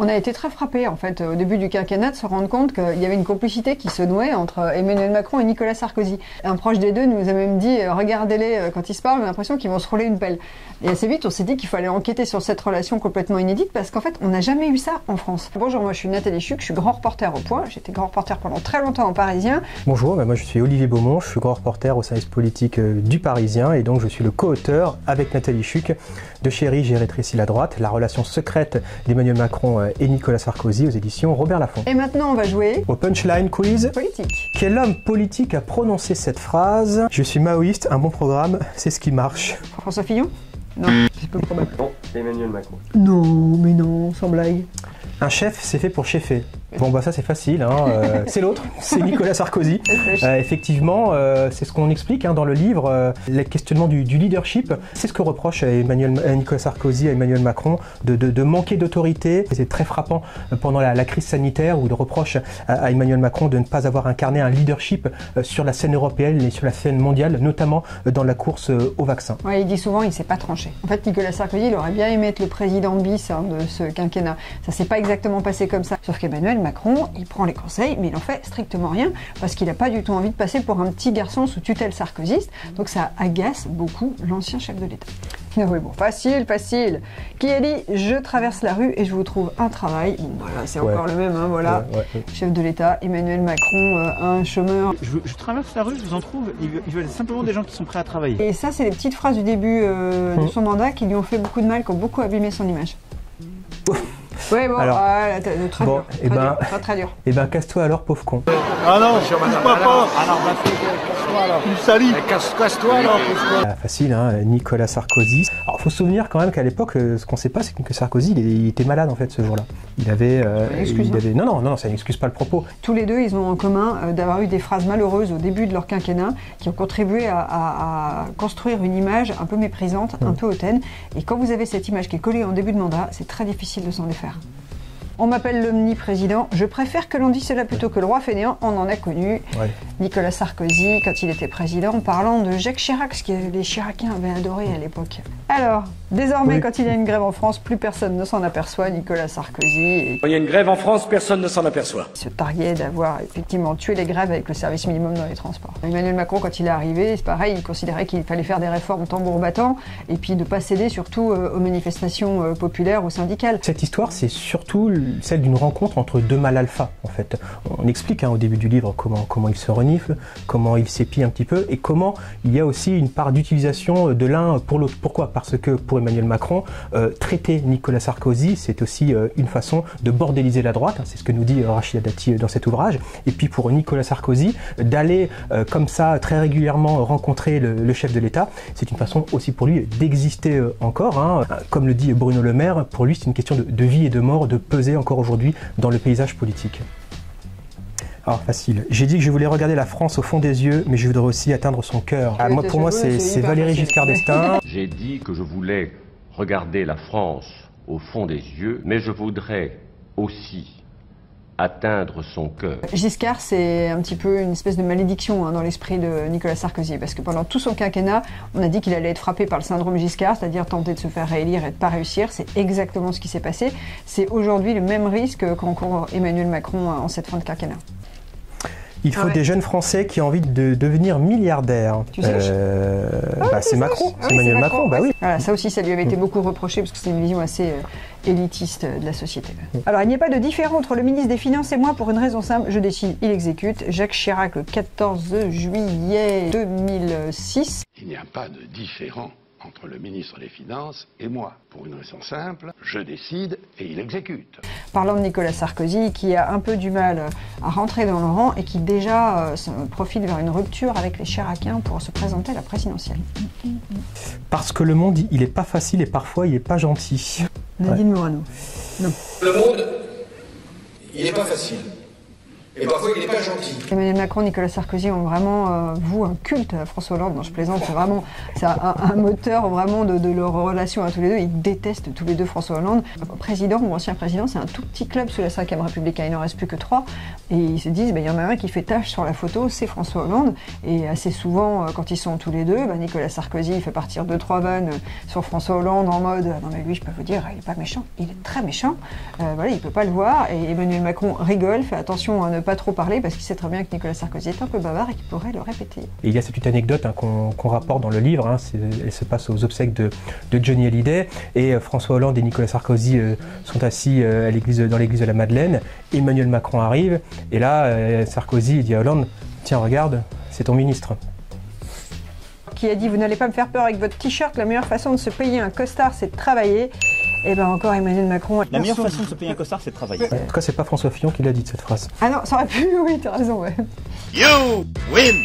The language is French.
On a été très frappés, en fait, au début du quinquennat, de se rendre compte qu'il y avait une complicité qui se nouait entre Emmanuel Macron et Nicolas Sarkozy. Un proche des deux nous a même dit euh, regardez-les euh, quand ils se parlent, on a l'impression qu'ils vont se rouler une pelle. Et assez vite, on s'est dit qu'il fallait enquêter sur cette relation complètement inédite parce qu'en fait, on n'a jamais eu ça en France. Bonjour, moi je suis Nathalie Chuc, je suis grand reporter au point. J'étais grand reporter pendant très longtemps en Parisien. Bonjour, moi je suis Olivier Beaumont, je suis grand reporter au service politique euh, du Parisien et donc je suis le co-auteur avec Nathalie Chuc de Chérie, j'ai rétréci la droite, la relation secrète d'Emmanuel Macron et Nicolas Sarkozy aux éditions Robert Laffont. Et maintenant, on va jouer au punchline quiz politique. Quel homme politique a prononcé cette phrase? Je suis maoïste, un bon programme, c'est ce qui marche. François Fillon? Non, c'est peu probable. Non, Emmanuel Macron. Non, mais non, sans blague. Un chef, c'est fait pour cheffer. Bon, bah ça c'est facile, hein, euh, c'est l'autre, c'est Nicolas Sarkozy. Euh, effectivement, euh, c'est ce qu'on explique hein, dans le livre, le questionnement du, du leadership. C'est ce que reproche à Emmanuel, à Nicolas Sarkozy, à Emmanuel Macron, de, de, de manquer d'autorité. C'est très frappant pendant la, la, crise sanitaire où il reproche à, à, Emmanuel Macron de ne pas avoir incarné un leadership sur la scène européenne et sur la scène mondiale, notamment dans la course au vaccin. Ouais, il dit souvent il ne s'est pas tranché. En fait, Nicolas Sarkozy, il aurait bien aimé être le président bis hein, de ce quinquennat. Ça s'est pas exactement passé comme ça. Sauf qu'Emmanuel Macron, il prend les conseils, mais il en fait strictement rien parce qu'il n'a pas du tout envie de passer pour un petit garçon sous tutelle sarkozyste. Donc ça agace beaucoup l'ancien chef de l'État. Oui, bon, facile, facile. Qui a dit je traverse la rue et je vous trouve un travail Bon, voilà, c'est ouais. encore le même, hein, voilà. Ouais, ouais, chef de l'État, Emmanuel Macron, euh, un chômeur. Je, je, traverse la rue, je vous en trouve. Ils veulent simplement des gens qui sont prêts à travailler. Et ça, c'est les petites phrases du début euh, de son mandat qui lui ont fait beaucoup de mal, qui ont beaucoup abîmé son image. Oui, bon, alors, ah, très, bon, dur, et eh très, ben, dur, très, très dur. Et ben, casse-toi alors, pauvre con. Ah non, je ne pas pas. Alors, casse-toi alors. Tu salis. Casse-toi alors. Ah, facile, hein, Nicolas Sarkozy. Alors, faut se souvenir quand même qu'à l'époque, ce qu'on ne sait pas, c'est que Sarkozy, il, il, était malade en fait ce jour-là. Il avait, euh, il avait, non, non, non, ça n'excuse pas le propos. Tous les deux, ils ont en commun euh, d'avoir eu des phrases malheureuses au début de leur quinquennat, qui ont contribué à, à, à construire une image un peu méprisante, mmh. un peu hautaine. Et quand vous avez cette image qui est collée en début de mandat, c'est très difficile de s'en défaire. On m'appelle l'omni-président. Je préfère que l'on dise cela plutôt que le roi fainéant. On en a connu ouais. Nicolas Sarkozy quand il était président, en parlant de Jacques Chirac, ce que les Chiraciens avaient adoré à l'époque. Alors, désormais, oui. quand il y a une grève en France, plus personne ne s'en aperçoit. Nicolas Sarkozy. Et... Quand il y a une grève en France, personne ne s'en aperçoit. Il se targuait d'avoir effectivement tué les grèves avec le service minimum dans les transports. Emmanuel Macron, quand il est arrivé, c'est pareil, il considérait qu'il fallait faire des réformes tambour battant et puis ne pas céder surtout euh, aux manifestations euh, populaires ou syndicales. Cette histoire, c'est surtout celle d'une rencontre entre deux mâles alpha, en fait. On explique hein, au début du livre comment, comment ils se reniflent, comment ils s'épient un petit peu, et comment il y a aussi une part d'utilisation de l'un pour l'autre. Pourquoi? Parce que pour Emmanuel Macron, euh, traiter Nicolas Sarkozy, c'est aussi euh, une façon de bordéliser la droite, hein, c'est ce que nous dit euh, Rachida Dati dans cet ouvrage, et puis pour Nicolas Sarkozy, d'aller euh, comme ça très régulièrement rencontrer le, chef de l'État, c'est une façon aussi pour lui d'exister euh, encore. Hein. Comme le dit Bruno Le Maire, pour lui c'est une question de vie et de mort, de peser encore aujourd'hui dans le paysage politique alors facile. J'ai dit que je voulais regarder la France au fond des yeux, mais je voudrais aussi atteindre son cœur. Ah, moi, pour moi, c'est Valérie Giscard d'Estaing. J'ai dit que je voulais regarder la France au fond des yeux, mais je voudrais aussi atteindre son cœur. Giscard, c'est un petit peu une espèce de malédiction hein, dans l'esprit de Nicolas Sarkozy, parce que pendant tout son quinquennat, on a dit qu'il allait être frappé par le syndrome Giscard, c'est-à-dire tenter de se faire réélire et de pas réussir. C'est exactement ce qui s'est passé. C'est aujourd'hui le même risque qu'encourt Emmanuel Macron en cette fin de quinquennat. Il faut ah ouais. des jeunes Français qui ont envie de devenir milliardaires. Tu sais, euh, ah bah, c'est Macron, ah c'est Emmanuel Macron. Macron. Bah oui. Voilà, ça aussi, ça lui avait été beaucoup reproché parce que c'est une vision assez euh, élitiste de la société. Mm. Alors, il n'y a pas de différence entre le ministre des Finances et moi pour une raison simple. Je décide, il exécute. Jacques Chirac, le 14 juillet 2006. Il n'y a pas de différence entre le ministre des Finances et moi. Pour une raison simple, je décide et il exécute. Parlant de Nicolas Sarkozy, qui a un peu du mal à rentrer dans le rang et qui déjà euh, se profile vers une rupture avec les Chiraciens pour se présenter à la présidentielle. Parce que le monde, il est pas facile et parfois il est pas gentil. Nadine ouais. Morano. Non. Le monde, il n'est pas facile. Et parfois, il n'est pas gentil. Emmanuel Macron, Nicolas Sarkozy ont vraiment euh, vous un culte à François Hollande. Non, je plaisante, c'est vraiment c'est un, un moteur vraiment de, de, leur relation à tous les deux. Ils détestent tous les deux François Hollande. Président ou ancien président, c'est un tout petit club sous la 5 République. Il n'en reste plus que trois. Et ils se disent, bah, il y en a un qui fait tâche sur la photo, c'est François Hollande. Et assez souvent, euh, quand ils sont tous les deux, bah, Nicolas Sarkozy fait partir deux trois vannes sur François Hollande en mode, non mais lui, je peux vous dire, il n'est pas méchant. Il est très méchant. Euh, voilà, il peut pas le voir. Et Emmanuel Macron rigole, fait attention à ne pas trop parler parce qu'il sait très bien que Nicolas Sarkozy est un peu bavard et qu'il pourrait le répéter. Et il y a cette petite anecdote hein, qu'on qu rapporte dans le livre, hein, elle se passe aux obsèques de, de Johnny Hallyday, et euh, François Hollande et Nicolas Sarkozy euh, sont assis euh, à l'église, dans l'église de la Madeleine, Emmanuel Macron arrive, et là Sarkozy dit à Hollande, tiens regarde, c'est ton ministre qui a dit vous n'allez pas me faire peur avec votre t-shirt, la meilleure façon de se payer un costard c'est de travailler. Et ben encore Emmanuel Macron. La meilleure façon de se payer un costard c'est de travailler. En tout cas c'est pas François Fillon qui l'a dit cette phrase. Ah non, ça aurait pu, oui, t'as raison, ouais. You win